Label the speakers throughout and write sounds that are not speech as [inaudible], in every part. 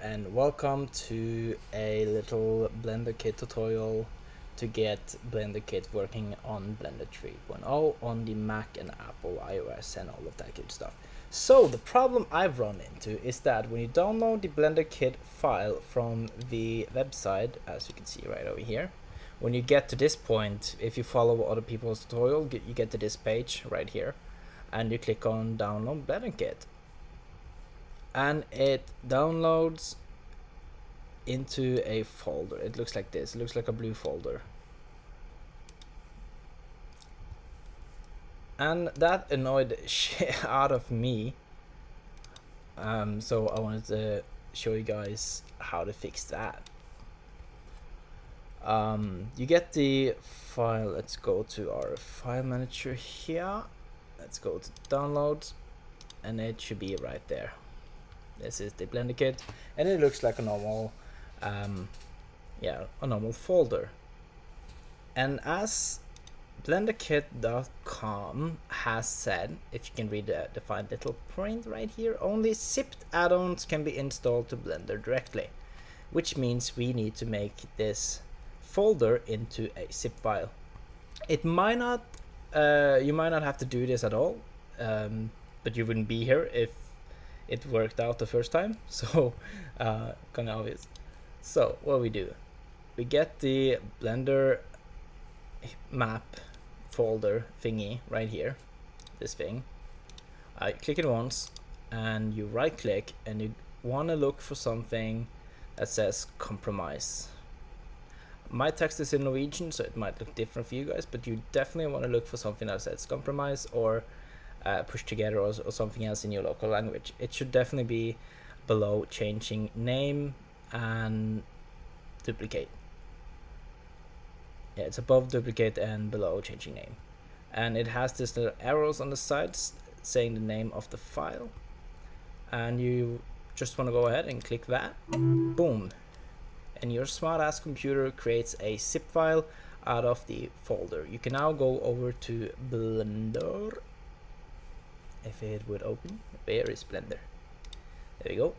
Speaker 1: and welcome to a little Blender Kit tutorial to get Blender Kit working on Blender 3.0 on the Mac and Apple iOS and all of that good stuff. So the problem I've run into is that when you download the Blender Kit file from the website, as you can see right over here, when you get to this point, if you follow other people's tutorial, you get to this page right here, and you click on download Blender Kit and it downloads into a folder. It looks like this. It looks like a blue folder. And that annoyed [laughs] shit out of me. Um, so I wanted to show you guys how to fix that. Um, you get the file. Let's go to our file manager here. Let's go to downloads. And it should be right there this is the blender kit and it looks like a normal um, yeah a normal folder. And as blenderkit.com has said if you can read the, the fine little print right here only zipped add-ons can be installed to blender directly which means we need to make this folder into a zip file. It might not uh, you might not have to do this at all um, but you wouldn't be here if it worked out the first time [laughs] so uh, kind of obvious. So what we do? We get the blender map folder thingy right here this thing. I click it once and you right click and you want to look for something that says compromise. My text is in Norwegian so it might look different for you guys but you definitely want to look for something that says compromise or uh, push together or, or something else in your local language. It should definitely be below changing name and duplicate. Yeah, it's above duplicate and below changing name. And it has this little arrows on the sides saying the name of the file. And you just want to go ahead and click that. Boom. And your smart ass computer creates a zip file out of the folder. You can now go over to Blender if it would open. Where is blender. There we go.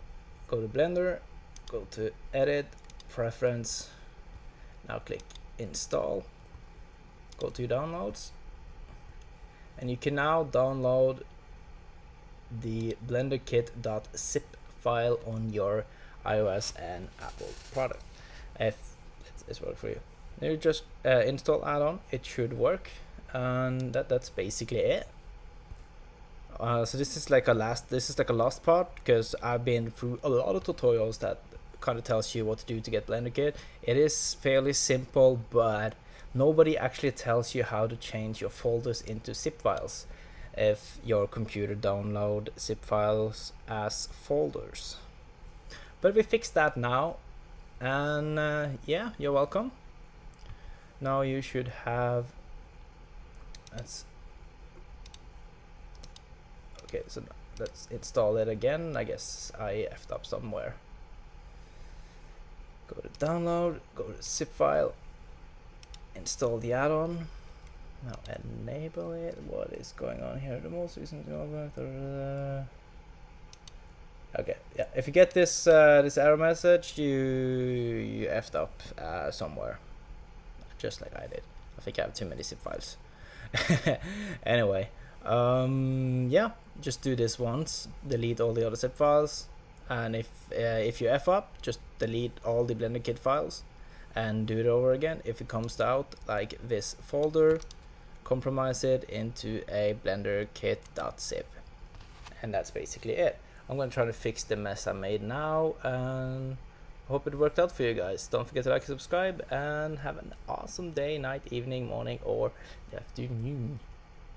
Speaker 1: Go to blender go to edit preference. Now click install. Go to downloads. And you can now download the blenderkit.zip file on your iOS and Apple product. If it's work for you. You just uh, install add-on. It should work. And that that's basically it uh, so this is like a last this is like a last part because I've been through a lot of tutorials that kind of tells you what to do to get Blender Kit. It is fairly simple but nobody actually tells you how to change your folders into zip files if your computer download zip files as folders. But we fixed that now and uh, yeah you're welcome. Now you should have let's Okay, so let's install it again. I guess I effed up somewhere. Go to download, go to zip file, install the add-on. Now enable it. What is going on here? The most recent uh, Okay, yeah. If you get this uh, this error message, you you effed up uh, somewhere, just like I did. I think I have too many zip files. [laughs] anyway, um, yeah just do this once delete all the other zip files and if uh, if you f up just delete all the blender kit files and do it over again. If it comes out like this folder compromise it into a blender kit.zip and that's basically it. I'm to try to fix the mess i made now and hope it worked out for you guys. Don't forget to like and subscribe and have an awesome day night evening morning or afternoon